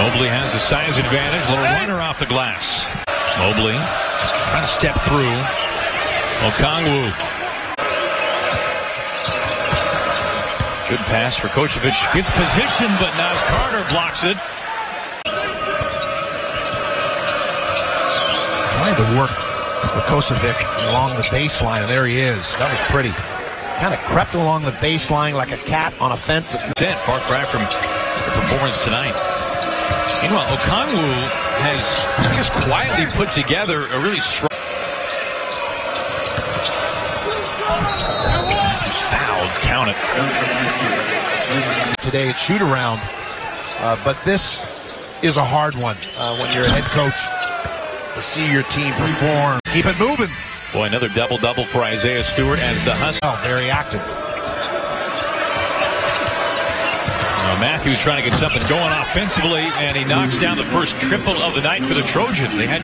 Mobley has a size advantage. Little runner off the glass. Mobley trying to step through. Okongwu. Good pass for Kocevic. Gets position, but Naz Carter blocks it. Trying to work Kocevic along the baseline, and there he is. That was pretty. Kind of crept along the baseline like a cat on a fence. Far cry from the performance tonight. Meanwhile, Okongwu has just quietly put together a really strong. Mathews fouled. Count it. Today at shoot around, uh, but this is a hard one uh, when you're a head coach to see your team perform. Keep it moving. Boy, another double double for Isaiah Stewart as the Huskies. Oh, very active. Mathews trying to get something going offensively, and he knocks down the first triple of the night for the Trojans. They had